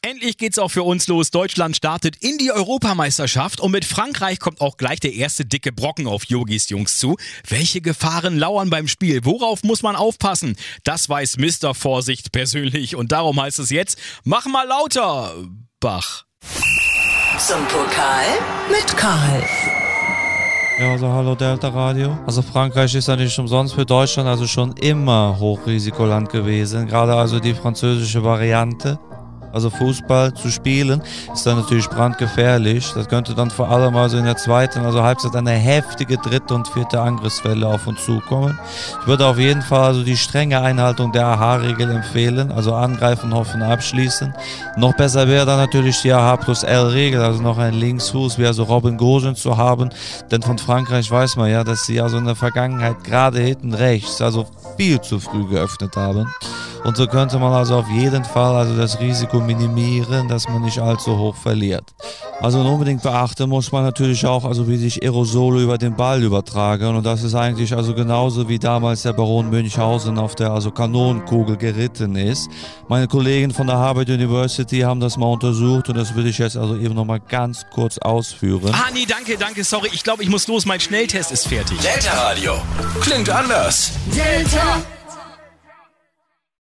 Endlich geht's auch für uns los. Deutschland startet in die Europameisterschaft und mit Frankreich kommt auch gleich der erste dicke Brocken auf Yogis Jungs zu. Welche Gefahren lauern beim Spiel? Worauf muss man aufpassen? Das weiß Mr. Vorsicht persönlich und darum heißt es jetzt, mach mal lauter, Bach. Zum Pokal mit Karl. Ja, also hallo Delta Radio. Also Frankreich ist ja nicht umsonst für Deutschland also schon immer Hochrisikoland gewesen. Gerade also die französische Variante also Fußball zu spielen, ist dann natürlich brandgefährlich. Das könnte dann vor allem also in der zweiten, also Halbzeit eine heftige dritte und vierte Angriffswelle auf uns zukommen. Ich würde auf jeden Fall also die strenge Einhaltung der AHA-Regel empfehlen, also angreifen, hoffen, abschließen. Noch besser wäre dann natürlich die AH plus L-Regel, also noch ein Linksfuß wie also Robin Gosens zu haben, denn von Frankreich weiß man ja, dass sie also in der Vergangenheit gerade hinten rechts, also viel zu früh geöffnet haben. Und so könnte man also auf jeden Fall also das Risiko minimieren, dass man nicht allzu hoch verliert. Also unbedingt beachten muss man natürlich auch, also wie sich Aerosole über den Ball übertragen. Und das ist eigentlich also genauso wie damals der Baron Münchhausen auf der also Kanonenkugel geritten ist. Meine Kollegen von der Harvard University haben das mal untersucht und das würde ich jetzt also eben nochmal ganz kurz ausführen. Ah, nee, danke, danke, sorry. Ich glaube, ich muss los. Mein Schnelltest ist fertig. Delta Radio. Klingt anders. Delta